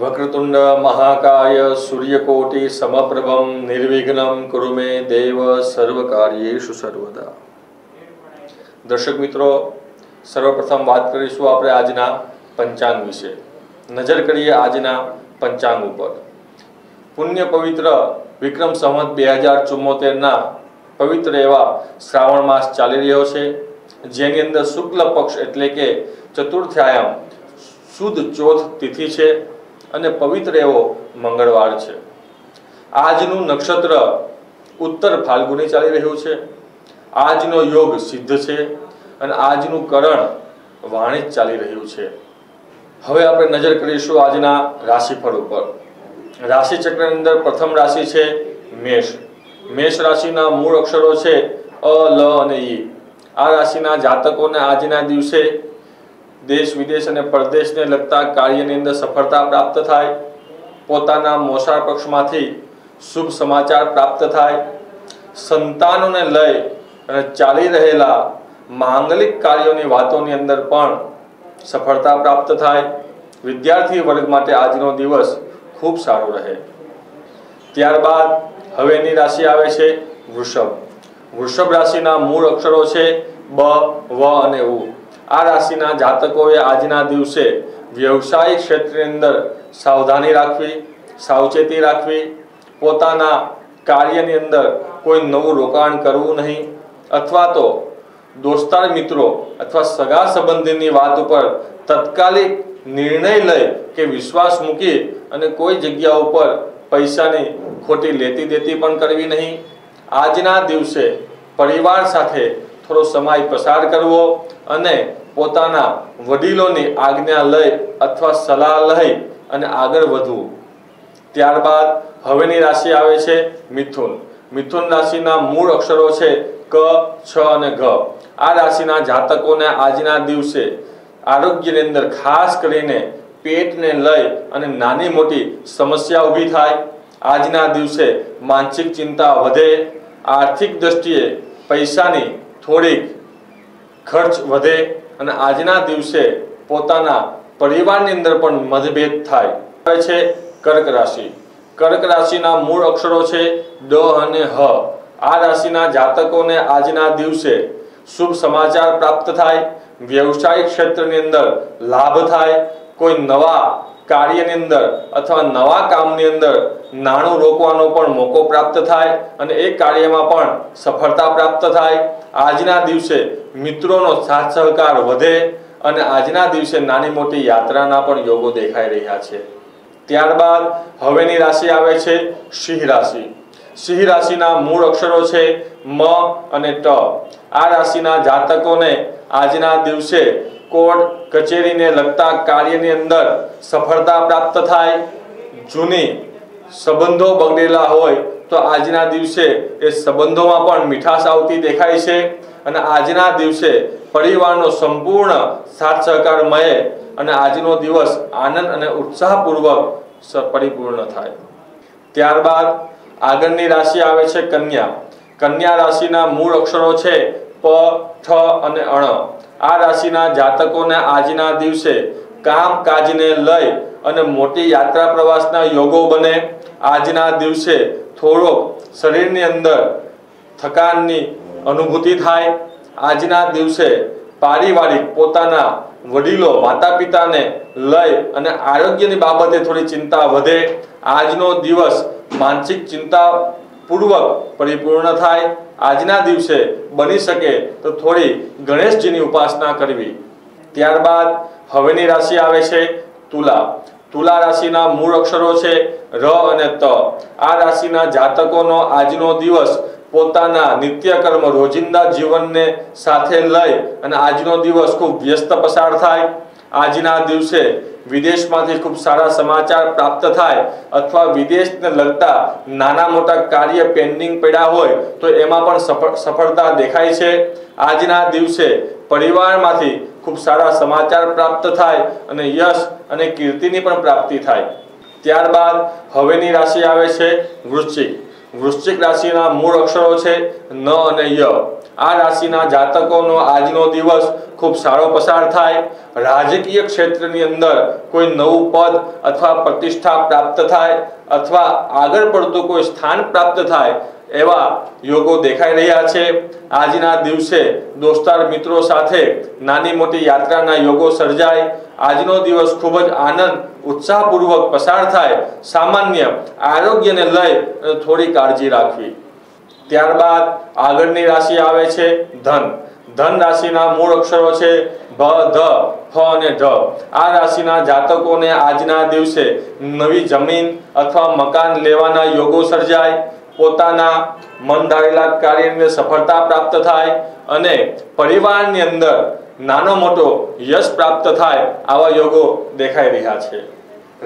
વક્રતુંડ મહાકાય સૂર્યકોટિ સમપ્રભમ નિર્વિઘ્નમ કુરુ મે દેવ સર્વકાર્યેષુ સર્વદા દર્શક મિત્રો સર્વપ્રથમ વાત કરીશું આપણે આજના પંચાંગ વિશે. નજર કરીએ આજના પંચાંગ ઉપર. પુણ્ય પવિત્ર વિક્રમ સંવત બે હજાર ચુમ્મોતેરના પવિત્ર એવા શ્રાવણ માસ ચાલી રહ્યો છે, જેની અંદર શુક્લ પક્ષ એટલે કે ચતુર્થાયામ સુદ ચોથ તિથિ છે. અને પવિત્ર એવો મંગળવાર છે. આજનું નક્ષત્ર ઉત્તર ફાલ્ગુની ચાલી રહ્યું છે. આજનો યોગ સિદ્ધ છે અને આજનું કરણ વાણિજ ચાલી રહ્યું છે. હવે આપણે નજર કરીશું આજના રાશિફળ ઉપર. રાશિ ચક્રની અંદર પ્રથમ રાશિ છે મેષ. મેષ રાશિના મૂળ અક્ષરો છે અ, લ અને ઈ. આ રાશિના જાતકોને આજના દિવસે દેશ, વિદેશ અને પરદેશને લગતા કાર્યની અંદર સફળતા પ્રાપ્ત થાય, પોતાના મોસાળ પક્ષમાંથી શુભ સમાચાર પ્રાપ્ત થાય, સંતાનોને લઈ અને ચાલી રહેલા માંગલિક કાર્યોની વાતોની અંદર પણ સફળતા પ્રાપ્ત થાય. વિદ્યાર્થી વર્ગ માટે આજનો દિવસ ખૂબ સારો રહે. ત્યારબાદ હવેની રાશિ આવે છે વૃષભ. વૃષભ રાશિના મૂળ અક્ષરો છે બ, વ અને ઉ. આ રાશિના જાતકોએ આજના દિવસે વ્યવસાયિક ક્ષેત્રની અંદર સાવધાની રાખવી, સાવચેતી રાખવી, પોતાના કાર્યની અંદર કોઈ નવું રોકાણ કરવું નહીં, અથવા તો દોસ્તાર મિત્રો અથવા સગા સંબંધીની વાત ઉપર તત્કાલિક નિર્ણય લઈ કે વિશ્વાસ મૂકી અને કોઈ જગ્યા ઉપર પૈસાની ખોટી લેતી દેતી પણ કરવી નહીં. આજના દિવસે પરિવાર સાથે થોડો સમય પસાર કરવો અને પોતાના વડીલોની આજ્ઞા લઈ અથવા સલાહ લઈ અને આગળ વધવું. ત્યારબાદ હવેની રાશિ આવે છે મિથુન. મિથુન રાશિના મૂળ અક્ષરો છે ક, છ અને ઘ. આ રાશિના જાતકોને આજના દિવસે આરોગ્યની અંદર ખાસ કરીને પેટને લઈ અને નાની મોટી સમસ્યા ઊભી થાય. આજના દિવસે માનસિક ચિંતા વધે. આર્થિક દ્રષ્ટિએ પૈસાની થોડીક ખર્ચ વધે અને આજના દિવસે પોતાના પરિવારની અંદર પણ મતભેદ થાય. છે કર્ક રાશિ. કર્ક રાશિના મૂળ અક્ષરો છે ડ અને હ. આ રાશિના જાતકોને આજના દિવસે શુભ સમાચાર પ્રાપ્ત થાય વ્યવસાયિક ક્ષેત્રની અંદર લાભ થાય, કોઈ નવા કાર્યની અંદર અથવા નવા કામની અંદર નાણું રોકવાનો પણ મોકો પ્રાપ્ત થાય અને એ કાર્યમાં પણ સફળતા પ્રાપ્ત થાય. આજના દિવસે મિત્રોનો સાથ સહકાર વધે અને આજના દિવસે નાની મોટી યાત્રાના પણ યોગો દેખાઈ રહ્યા છે. ત્યારબાદ હવેની રાશિ આવે છે સિંહ રાશિ. સિંહ રાશિના મૂળ અક્ષરો છે મ અને ટ. આ રાશિના જાતકોને આજના દિવસે કોર્ટ કચેરીને લગતા કાર્યની અંદર સફળતા પ્રાપ્ત થાય. જૂની સંબંધો બગડેલા હોય તો આજના દિવસે એ સંબંધોમાં પણ મીઠાશ આવતી દેખાય છે અને આજના દિવસે પરિવારનો સંપૂર્ણ સાથ સહકાર મળે અને આજનો દિવસ આનંદ અને ઉત્સાહપૂર્વક પરિપૂર્ણ થાય. ત્યારબાદ આગળની રાશિ આવે છે કન્યા. કન્યા રાશિના મૂળ અક્ષરો છે પ, ઠ અને અણ. આ રાશિના જાતકોને આજના દિવસે કામ કાજને લઈ અને મોટી યાત્રા પ્રવાસના યોગો બને. આજના દિવસે થોડોક શરીરની અંદર થકાનની અનુભૂતિ થાય. આજના દિવસે પારિવારિક પોતાના વડીલો માતા પિતાને લઈ અને આરોગ્યની બાબતે થોડી ચિંતા વધે. આજનો દિવસ માનસિક ચિંતા પૂર્વક પરિપૂર્ણ થાય. આજના દિવસે બની શકે તો થોડી ગણેશજીની ઉપાસના કરવી. ત્યારબાદ હવેની રાશિ આવે છે તુલા. તુલા રાશિના મૂળ અક્ષરો છે ર અને ત. આ રાશિના જાતકોનો આજનો દિવસ પોતાના નિત્યકર્મ, રોજિંદા જીવનને સાથે લઈ અને આજનો દિવસ ખૂબ વ્યસ્ત પસાર થાય. આજના દિવસે વિદેશમાંથી ખૂબ સારા સમાચાર પ્રાપ્ત થાય અથવા વિદેશને લગતા નાના મોટા કાર્ય પેન્ડિંગ પડ્યા હોય તો એમાં પણ સફળતા દેખાય છે. આજના દિવસે પરિવારમાંથી ખૂબ સારા સમાચાર પ્રાપ્ત થાય અને યશ અને કીર્તિની પણ પ્રાપ્તિ થાય. ત્યારબાદ હવેની રાશિ આવે છે વૃશ્ચિક. વૃશ્ચિક રાશિના મૂળ અક્ષરો છે ન અને ય. આ રાશિના જાતકોનો આજનો દિવસ ખૂબ સારો પસાર થાય. રાજકીય ક્ષેત્રની અંદર કોઈ નવું પદ અથવા પ્રતિષ્ઠા પ્રાપ્ત થાય અથવા આગળ પડતું કોઈ સ્થાન પ્રાપ્ત થાય એવા યોગો દેખાઈ રહ્યા છે. આજના દિવસે દોસ્તાર મિત્રો સાથે નાની મોટી યાત્રાના યોગો સર્જાય. આજનો દિવસ ખૂબ જ આનંદ, ઉત્સાહપૂર્વક પસાર થાય. સામાન્ય આરોગ્યને લઈ થોડી કાળજી રાખવી. ત્યારબાદ આગળની રાશિ આવે છે ધન. ધન રાશિના મૂળ અક્ષરો છે ભ, ધ, ફ અને ઢ. આ રાશિના જાતકોને આજના દિવસે નવી જમીન અથવા મકાન લેવાના યોગો સર્જાય. પોતાના મન ધારેલા કાર્યને સફળતા પ્રાપ્ત થાય અને પરિવારની અંદર નાનો મોટો યશ પ્રાપ્ત થાય આવા યોગો દેખાઈ રહ્યા છે.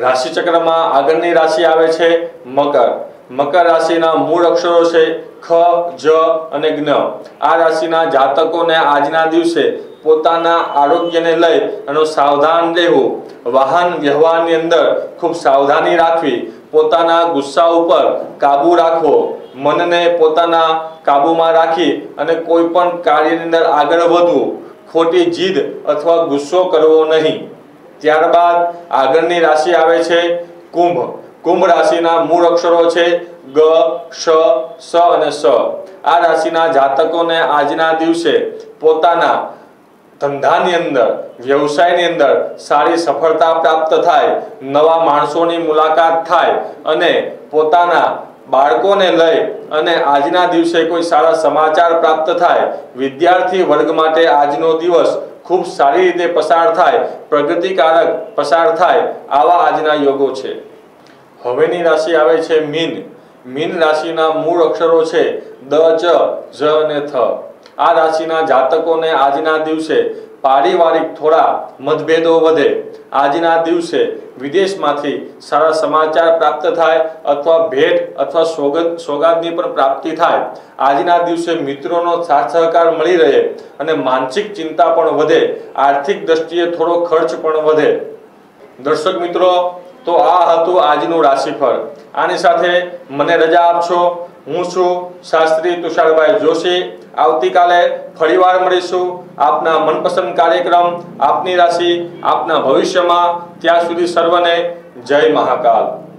રાશિચક્રમાં આગળની રાશિ આવે છે મકર. મકર રાશિના મૂળ અક્ષરો છે ખ, જ અને જ્ઞ. આ રાશિના જાતકોને આજના દિવસે પોતાના આરોગ્યને લઈ અને સાવધાન રહેવું. વાહન વ્યવહારની અંદર ખૂબ સાવધાની રાખવી. પોતાના ગુસ્સા ઉપર કાબુ રાખવો મનને પોતાના કાબુમાં રાખી અને કોઈ પણ કાર્યની અંદર આગળ વધવું ખોટી જીદ અથવા ગુસ્સો કરવો નહીં. ત્યારબાદ આગળની રાશિ આવે છે કુંભ. કુંભ રાશિના મૂળ અક્ષરો છે ગ, શ, સ અને સ. આ રાશિના જાતકોને આજના દિવસે પોતાના ધંધાની અંદર, વ્યવસાયની અંદર સારી સફળતા પ્રાપ્ત થાય, નવા માણસોની મુલાકાત થાય અને પોતાના બાળકોને લઈ અને આજના દિવસે કોઈ સારા સમાચાર પ્રાપ્ત થાય. વિદ્યાર્થી વર્ગ માટે આજનો દિવસ ખૂબ સારી રીતે પસાર થાય, પ્રગતિકારક પસાર થાય આવા આજના યોગો છે. હવેની રાશિ આવે છે મીન. મીન રાશિના મૂળ અક્ષરો છે દ, ચ, જ અને થ. આ રાશિના જાતકોને આજના દિવસે પારિવારિક થોડા મતભેદો વધે. આજના દિવસે વિદેશમાંથી સારા સમાચાર પ્રાપ્ત થાય અથવા ભેટ અથવા સોગંદ સોગાદની પણ પ્રાપ્તિ થાય. આજના દિવસે મિત્રોનો સાથ સહકાર મળી રહે અને માનસિક ચિંતા પણ વધે. આર્થિક દ્રષ્ટિએ થોડો ખર્ચ પણ વધે. દર્શક મિત્રો, તો આ હતું આજનું રાશિફળ. આની સાથે મને રજા આપશો. હું છું શાસ્ત્રી તુષારભાઈ જોશી. આવતીકાલે ફરીવાર મળીશું. આપના મનપસંદ કાર્યક્રમ, આપની રાશિ, આપના ભવિષ્યમાં. ત્યાં સુધી સર્વને જય મહાકાલ.